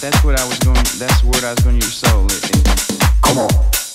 that's what I was going. That's what I was going to use. Soul. It, Come on.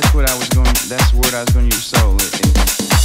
That's what I was going. That's the word I was going to use. Soul. It, it,